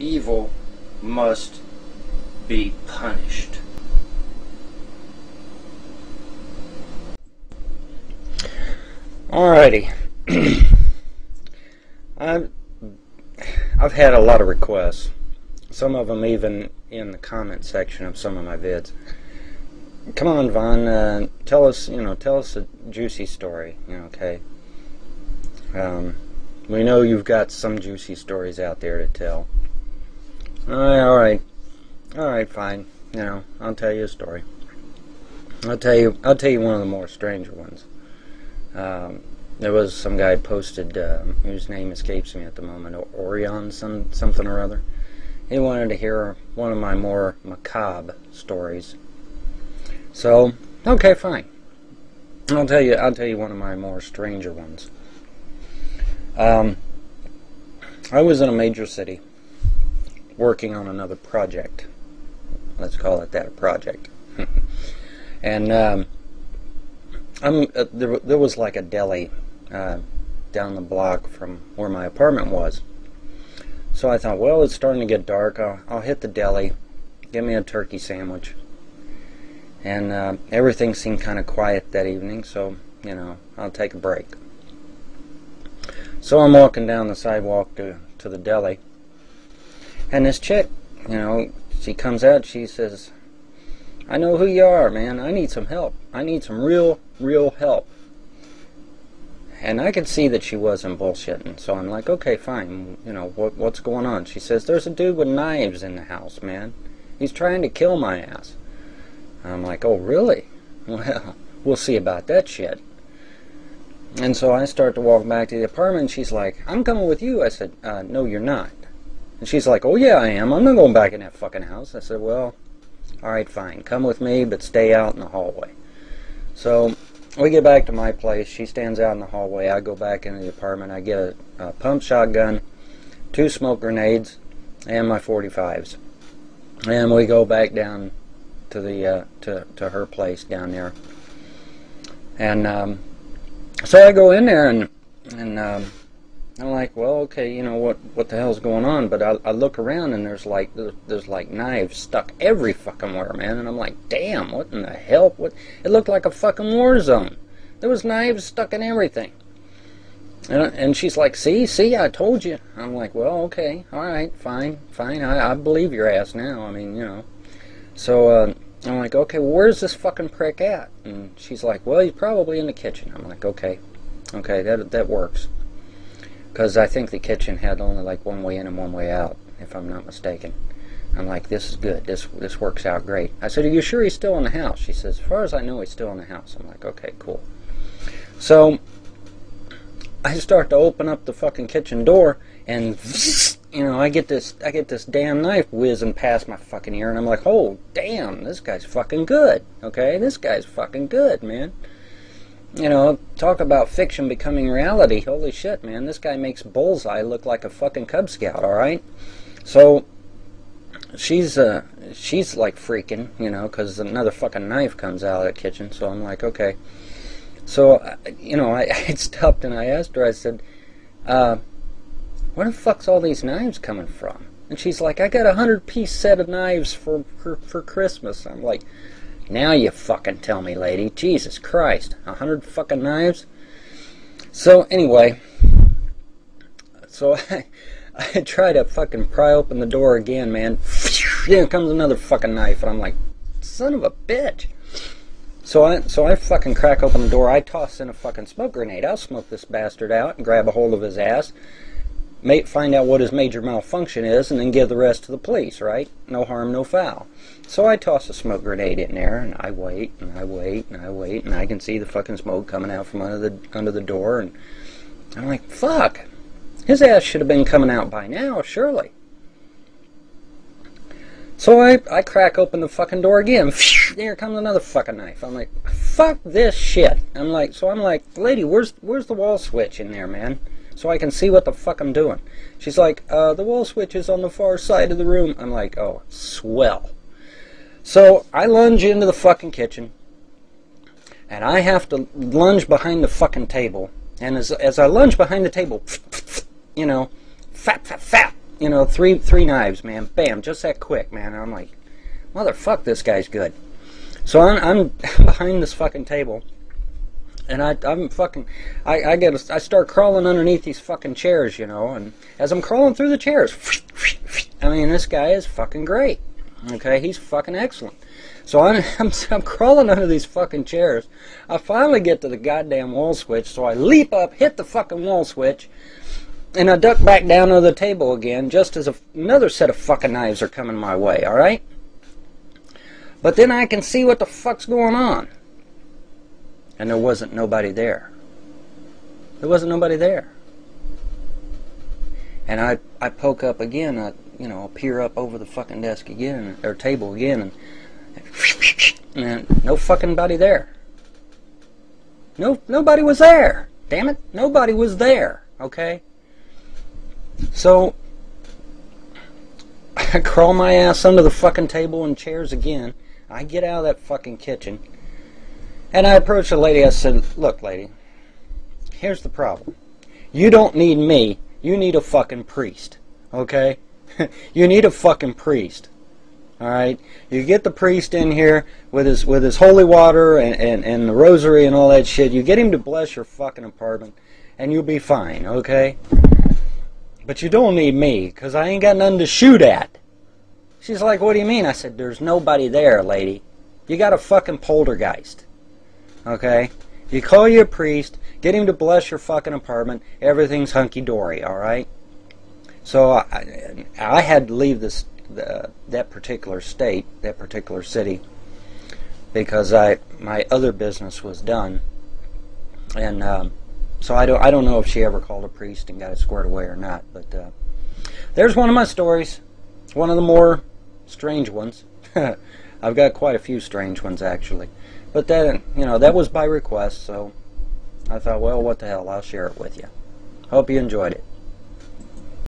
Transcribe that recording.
evil must be punished. Alrighty. I've, I've had a lot of requests. Some of them even in the comment section of some of my vids. Come on, Vaughn. Uh, tell us, you know, tell us a juicy story. You know, okay. Um, we know you've got some juicy stories out there to tell. All right, all right, all right, fine. You know, I'll tell you a story. I'll tell you. I'll tell you one of the more stranger ones. Um, there was some guy posted um, whose name escapes me at the moment, Orion, some something or other. He wanted to hear one of my more macabre stories. So, okay, fine. I'll tell you. I'll tell you one of my more stranger ones. Um, I was in a major city, working on another project. Let's call it that, a project. and um, I'm uh, there. There was like a deli uh, down the block from where my apartment was. So I thought, well, it's starting to get dark. I'll, I'll hit the deli, get me a turkey sandwich, and uh, everything seemed kind of quiet that evening. So you know, I'll take a break. So I'm walking down the sidewalk to to the deli, and this chick, you know, she comes out. She says, "I know who you are, man. I need some help. I need some real, real help." And I could see that she wasn't bullshitting, so I'm like, okay, fine. You know, what what's going on? She says, there's a dude with knives in the house, man. He's trying to kill my ass. I'm like, oh, really? Well, we'll see about that shit. And so I start to walk back to the apartment, she's like, I'm coming with you. I said, uh, no, you're not. And she's like, oh, yeah, I am. I'm not going back in that fucking house. I said, well, all right, fine. Come with me, but stay out in the hallway. So we get back to my place. She stands out in the hallway. I go back into the apartment. I get a, a pump shotgun, two smoke grenades, and my 45s. And we go back down to the uh, to to her place down there. And um, so I go in there and and um, I'm like, well, okay, you know what what the hell's going on? But I, I look around and there's like there's, like knives stuck every fucking where, man. And I'm like, damn, what in the hell? What? It looked like a fucking war zone. There was knives stuck in everything. And, and she's like, see, see, I told you. I'm like, well, okay, all right, fine, fine. I, I believe your ass now. I mean, you know. So uh, I'm like, okay, well, where's this fucking prick at? And she's like, well, he's probably in the kitchen. I'm like, okay, okay, that that works. Because I think the kitchen had only like one way in and one way out, if I'm not mistaken. I'm like, this is good. This this works out great. I said, are you sure he's still in the house? She says, as far as I know, he's still in the house. I'm like, okay, cool. So I start to open up the fucking kitchen door, and you know, I get this, I get this damn knife whizzing past my fucking ear, and I'm like, oh damn, this guy's fucking good. Okay, this guy's fucking good, man. You know, talk about fiction becoming reality. Holy shit, man, this guy makes Bullseye look like a fucking Cub Scout. All right, so she's uh she's like freaking, you know, because another fucking knife comes out of the kitchen. So I'm like, okay. So, uh, you know, I, I stopped and I asked her, I said, uh, where the fuck's all these knives coming from? And she's like, I got a hundred piece set of knives for, for, for Christmas. I'm like, now you fucking tell me, lady. Jesus Christ. A hundred fucking knives? So, anyway, so I, I try to fucking pry open the door again, man. Here comes another fucking knife, and I'm like, son of a bitch. So I so I fucking crack open the door. I toss in a fucking smoke grenade. I'll smoke this bastard out and grab a hold of his ass. Find out what his major malfunction is, and then give the rest to the police. Right? No harm, no foul. So I toss a smoke grenade in there, and I wait, and I wait, and I wait, and I can see the fucking smoke coming out from under the under the door, and I'm like, fuck. His ass should have been coming out by now, surely. So I, I crack open the fucking door again. There comes another fucking knife. I'm like, fuck this shit. I'm like, so I'm like, lady, where's where's the wall switch in there, man? So I can see what the fuck I'm doing. She's like, uh, the wall switch is on the far side of the room. I'm like, oh, swell. So I lunge into the fucking kitchen, and I have to lunge behind the fucking table. And as as I lunge behind the table, you know, fat, fat, fat, you know, three three knives, man. Bam, just that quick, man. And I'm like, motherfuck, this guy's good. So I'm, I'm behind this fucking table, and I, I'm fucking, I, I get, a, I start crawling underneath these fucking chairs, you know, and as I'm crawling through the chairs, I mean, this guy is fucking great. Okay, he's fucking excellent. So I'm, I'm, I'm crawling under these fucking chairs. I finally get to the goddamn wall switch, so I leap up, hit the fucking wall switch, and I duck back down to the table again, just as a, another set of fucking knives are coming my way. All right. But then I can see what the fuck's going on. And there wasn't nobody there. There wasn't nobody there. And I, I poke up again, I, you know, I peer up over the fucking desk again, or table again, and, and no fucking body there. No, nobody was there. Damn it, nobody was there. Okay. So I crawl my ass under the fucking table and chairs again. I get out of that fucking kitchen and I approached the lady. I said, Look, lady, here's the problem. You don't need me. You need a fucking priest. Okay? you need a fucking priest. Alright? You get the priest in here with his with his holy water and, and, and the rosary and all that shit. You get him to bless your fucking apartment and you'll be fine, okay? But you don't need me, because I ain't got nothing to shoot at. She's like, what do you mean? I said, there's nobody there, lady. You got a fucking poltergeist. Okay? You call your priest, get him to bless your fucking apartment, everything's hunky-dory, alright? So I, I had to leave this the, that particular state, that particular city, because I my other business was done, and um, so I don't I don't know if she ever called a priest and got it squared away or not. But uh, there's one of my stories, one of the more strange ones. I've got quite a few strange ones actually, but that you know that was by request, so I thought, well, what the hell, I'll share it with you. Hope you enjoyed it.